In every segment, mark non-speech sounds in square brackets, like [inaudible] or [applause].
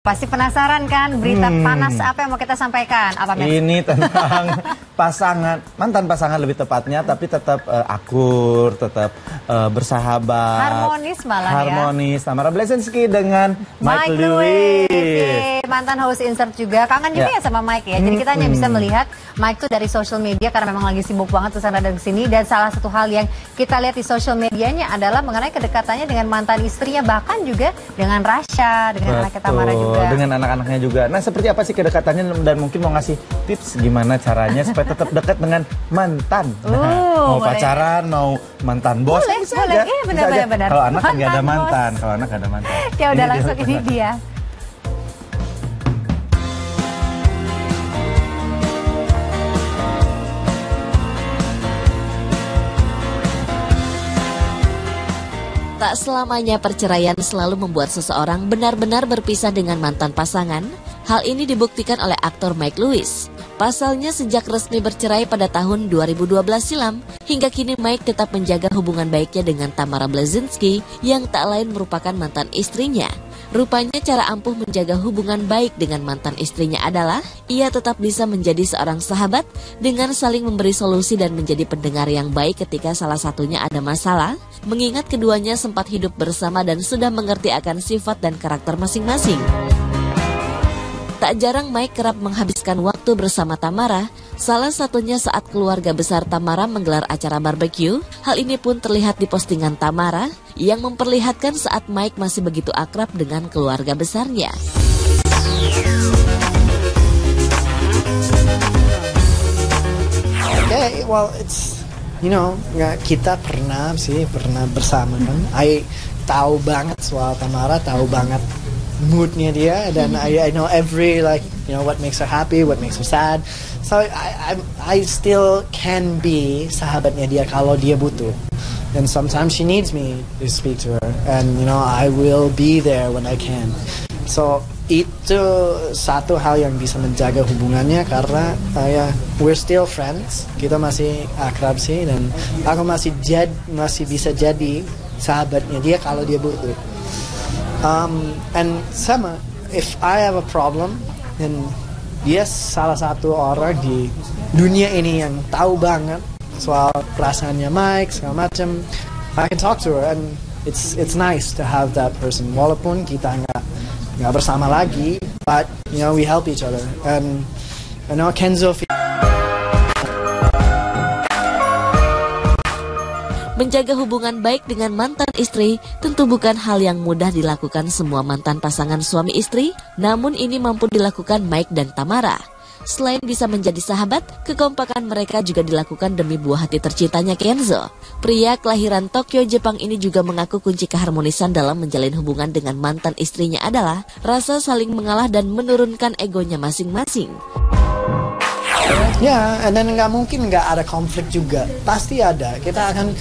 Pasti penasaran kan berita hmm. panas apa yang mau kita sampaikan? Apa Ini tentang [laughs] pasangan, mantan pasangan lebih tepatnya, tapi tetap uh, akur, tetap uh, bersahabat. Harmonis malah harmonis. ya. Harmonis. Tamara Blazinski dengan Mike, Mike Lewis. Lewis. Mantan host insert juga. Kangen juga ya, ya sama Mike ya. Jadi kita hanya hmm. bisa melihat Mike tuh dari social media karena memang lagi sibuk banget ke sana dan sini. Dan salah satu hal yang kita lihat di social medianya adalah mengenai kedekatannya dengan mantan istrinya, bahkan juga dengan Rasha, dengan anak Tamara juga juga. Dengan anak-anaknya juga. Nah, seperti apa sih kedekatannya dan mungkin mau ngasih tips gimana caranya supaya tetap dekat dengan mantan. Nah, mau boleh. pacaran, mau mantan bos, boleh, bisa boleh. aja. Iya, benar, benar, benar. Kalau anak kan gak ada mantan. Kalau anak gak ada mantan. Ya udah langsung ini dia. Tak selamanya perceraian selalu membuat seseorang benar-benar berpisah dengan mantan pasangan. Hal ini dibuktikan oleh aktor Mike Lewis. Pasalnya sejak resmi bercerai pada tahun 2012 silam, hingga kini Mike tetap menjaga hubungan baiknya dengan Tamara Blazinski yang tak lain merupakan mantan istrinya. Rupanya cara ampuh menjaga hubungan baik dengan mantan istrinya adalah ia tetap bisa menjadi seorang sahabat dengan saling memberi solusi dan menjadi pendengar yang baik ketika salah satunya ada masalah, mengingat keduanya sempat hidup bersama dan sudah mengerti akan sifat dan karakter masing-masing. Tak jarang Mike kerap menghabiskan waktu bersama Tamara, salah satunya saat keluarga besar Tamara menggelar acara barbecue. Hal ini pun terlihat di postingan Tamara yang memperlihatkan saat Mike masih begitu akrab dengan keluarga besarnya. Okay, well it's you know kita pernah sih pernah bersama kan. I tahu banget soal Tamara, tahu banget moodnya dia dan I, I know every like you know what makes her happy what makes her sad. So I, I, I still can be sahabatnya dia kalau dia butuh. And sometimes she needs me to speak to her. And you know I will be there when I can. So itu satu hal yang bisa menjaga hubungannya karena uh, ya we're still friends. Kita masih akrab sih dan aku masih jad masih bisa jadi sahabatnya dia kalau dia butuh Um, and sama, if I have a problem, then dia salah satu orang di dunia ini yang tahu banget soal perasaannya Mike segala macam. I can talk to her and it's it's nice to have that person. Walaupun kita nggak nggak bersama lagi, but you know we help each other. And you know Kenzo. Menjaga hubungan baik dengan mantan istri tentu bukan hal yang mudah dilakukan semua mantan pasangan suami istri, namun ini mampu dilakukan Mike dan Tamara. Selain bisa menjadi sahabat, kekompakan mereka juga dilakukan demi buah hati tercintanya Kenzo. Pria kelahiran Tokyo, Jepang ini juga mengaku kunci keharmonisan dalam menjalin hubungan dengan mantan istrinya adalah rasa saling mengalah dan menurunkan egonya masing-masing. Ya, dan nggak mungkin nggak ada konflik juga. Pasti ada. Kita akan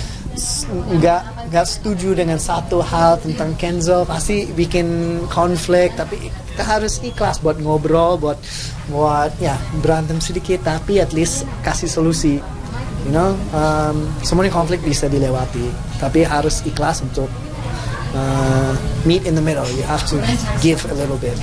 nggak nggak setuju dengan satu hal tentang Kenzo. Pasti bikin konflik tapi kita harus ikhlas buat ngobrol buat buat ya berantem sedikit tapi at least kasih solusi. You know um, semuanya konflik bisa dilewati tapi harus ikhlas untuk uh, meet in the middle. You have to give a little bit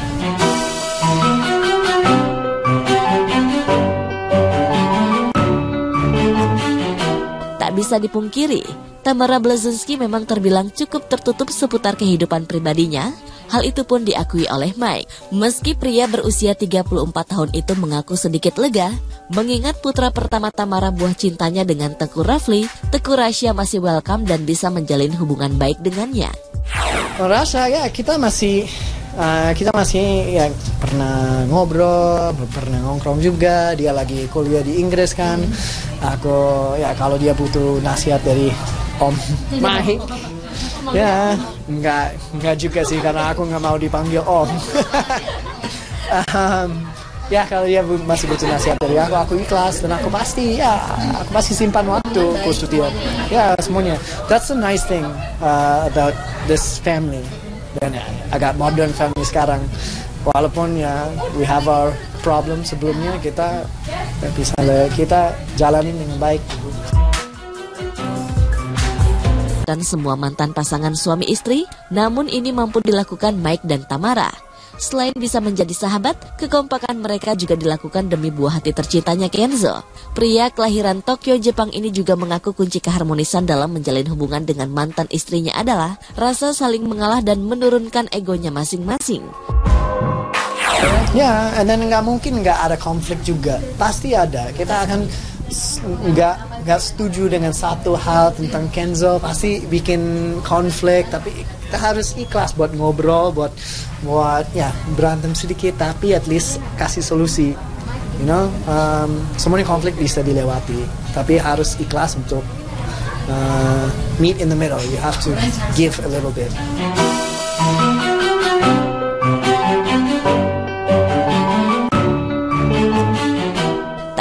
bisa dipungkiri, Tamara Blazinski memang terbilang cukup tertutup seputar kehidupan pribadinya. Hal itu pun diakui oleh Mike. Meski pria berusia 34 tahun itu mengaku sedikit lega, mengingat putra pertama Tamara buah cintanya dengan Teku Rafli, Teku Rasya masih welcome dan bisa menjalin hubungan baik dengannya. Rasa ya kita masih uh, kita masih ya pernah ngobrol, pernah ngongkrong juga. Dia lagi kuliah di Inggris kan. Aku ya kalau dia butuh nasihat dari Om Mahi, ya nggak nggak juga sih karena aku nggak mau dipanggil Om. [laughs] um, ya kalau dia masih butuh nasihat dari aku, aku ikhlas dan aku pasti ya aku pasti simpan waktu khusus dia. Ya semuanya. That's a nice thing uh, about this family dan ya, agak modern family sekarang walaupun ya we have our problem sebelumnya kita bisa kita jalanin dengan baik dan semua mantan pasangan suami istri, namun ini mampu dilakukan Mike dan Tamara. Selain bisa menjadi sahabat, kekompakan mereka juga dilakukan demi buah hati tercintanya Kenzo. Pria kelahiran Tokyo, Jepang ini juga mengaku kunci keharmonisan dalam menjalin hubungan dengan mantan istrinya adalah rasa saling mengalah dan menurunkan egonya masing-masing. Ya, yeah, dan nggak mungkin nggak ada konflik juga. Pasti ada. Kita akan nggak nggak setuju dengan satu hal tentang Kenzo pasti bikin konflik tapi kita harus ikhlas buat ngobrol buat buat ya berantem sedikit tapi at least kasih solusi you know um, semuanya konflik bisa dilewati tapi harus ikhlas untuk uh, meet in the middle you have to give a little bit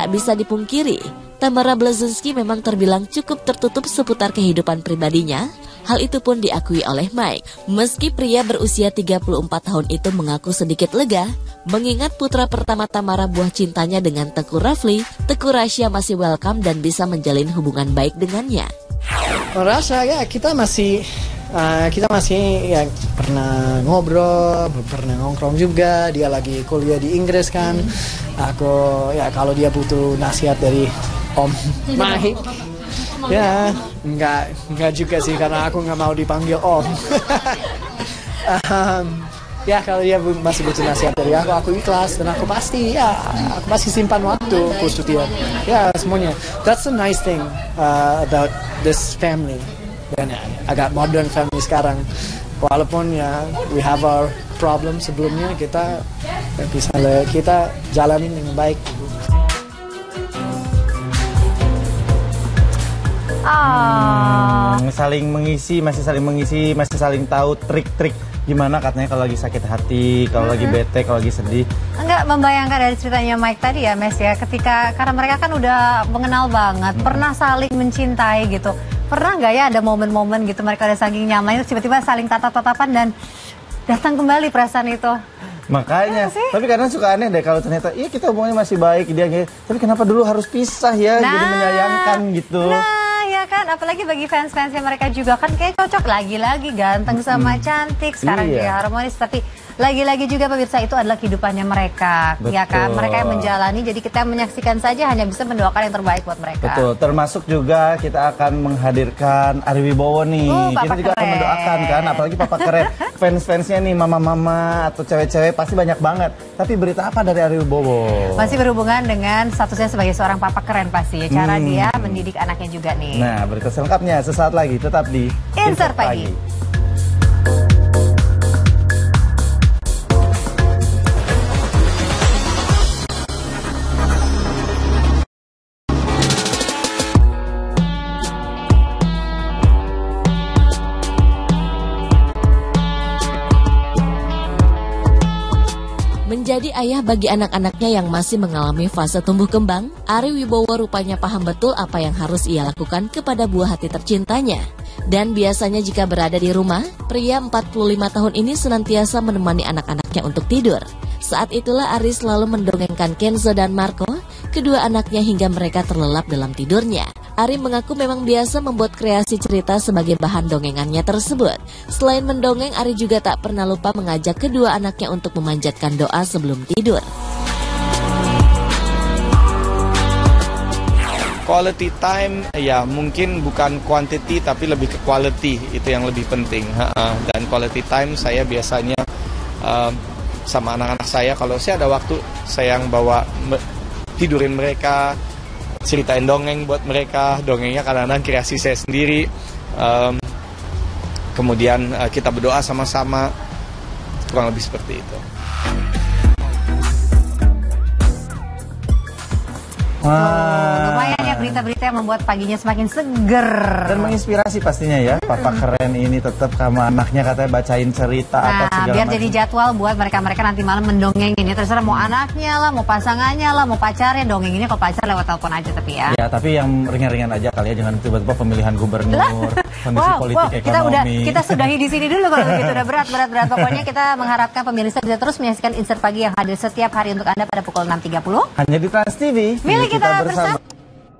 bisa dipungkiri, Tamara Blazinski memang terbilang cukup tertutup seputar kehidupan pribadinya. Hal itu pun diakui oleh Mike. Meski pria berusia 34 tahun itu mengaku sedikit lega, mengingat putra pertama Tamara buah cintanya dengan Teku Rafli, Teku Rasya masih welcome dan bisa menjalin hubungan baik dengannya. Rasa ya kita masih uh, kita masih ya pernah ngobrol, pernah nongkrong juga. Dia lagi kuliah di Inggris kan. Aku ya kalau dia butuh nasihat dari Om Mahik, ya nggak nggak juga sih karena aku nggak mau dipanggil Om. [laughs] um, ya kalau dia masih butuh nasihat dari aku aku ikhlas dan aku pasti ya aku pasti simpan waktu khusus dia. Ya semuanya. That's a nice thing uh, about this family. Dan ya, agak modern family sekarang. Walaupun ya we have our problem sebelumnya kita bisa kita jalanin dengan baik Ah. Hmm, saling mengisi, masih saling mengisi, masih saling tahu trik-trik gimana katanya kalau lagi sakit hati, kalau lagi bete, kalau lagi sedih. Enggak membayangkan dari ceritanya Mike tadi ya, Mes ya, ketika karena mereka kan udah mengenal banget, hmm. pernah saling mencintai gitu. Pernah nggak ya ada momen-momen gitu mereka udah saking nyaman itu tiba-tiba saling tatap-tatapan dan datang kembali perasaan itu? Makanya, ya, tapi kadang suka aneh deh kalau ternyata iya kita hubungannya masih baik dia gitu. Tapi kenapa dulu harus pisah ya? Nah, jadi menyayangkan gitu. Nah, ya kan, apalagi bagi fans-fansnya mereka juga kan kayak cocok lagi-lagi ganteng sama cantik. Sekarang iya. dia harmonis tapi lagi-lagi juga pemirsa itu adalah kehidupannya mereka, Betul. ya kan? Mereka yang menjalani, jadi kita menyaksikan saja hanya bisa mendoakan yang terbaik buat mereka. Betul. Termasuk juga kita akan menghadirkan Ari Wibowo nih. Uh, kita juga keren. akan mendoakan kan, apalagi Papa keren. [laughs] Fans-fansnya nih, mama-mama atau cewek-cewek pasti banyak banget. Tapi berita apa dari Ari Wibowo? Masih berhubungan dengan statusnya sebagai seorang papa keren pasti ya. Cara hmm. dia mendidik anaknya juga nih. Nah, berita selengkapnya sesaat lagi tetap di Insert Pagi. Pagi. Menjadi ayah bagi anak-anaknya yang masih mengalami fase tumbuh kembang, Ari Wibowo rupanya paham betul apa yang harus ia lakukan kepada buah hati tercintanya. Dan biasanya jika berada di rumah, pria 45 tahun ini senantiasa menemani anak-anaknya untuk tidur. Saat itulah Ari selalu mendongengkan Kenzo dan Marco, kedua anaknya hingga mereka terlelap dalam tidurnya. Ari mengaku memang biasa membuat kreasi cerita sebagai bahan dongengannya tersebut. Selain mendongeng, Ari juga tak pernah lupa mengajak kedua anaknya untuk memanjatkan doa sebelum tidur. Quality time ya mungkin bukan quantity tapi lebih ke quality itu yang lebih penting. Dan quality time saya biasanya uh, sama anak-anak saya kalau saya ada waktu saya yang bawa tidurin mereka ceritain dongeng buat mereka. Dongengnya kadang-kadang kreasi saya sendiri. Um, kemudian uh, kita berdoa sama-sama. Kurang lebih seperti itu. Wah. lumayan ya berita-berita yang membuat paginya semakin seger. Dan menginspirasi pastinya ya. Papa keren ini tetap sama anaknya katanya bacain cerita nah, apa segala biar macam. jadi jadwal buat mereka-mereka nanti malam mendongengin ya. Terserah mau anaknya lah, mau pasangannya lah, mau pacarnya dongenginnya kalau pacar lewat telepon aja tapi ya. Ya, tapi yang ringan-ringan aja kali ya jangan tiba-tiba pemilihan gubernur, kondisi wow, politik wow, ekonomi. Kita udah kita sudahi di sini dulu kalau begitu udah berat berat berat. Pokoknya kita [laughs] mengharapkan pemirsa bisa terus menyaksikan insert pagi yang hadir setiap hari untuk Anda pada pukul 6.30. Hanya di Trans TV. Milik kita, kita bersama. bersama.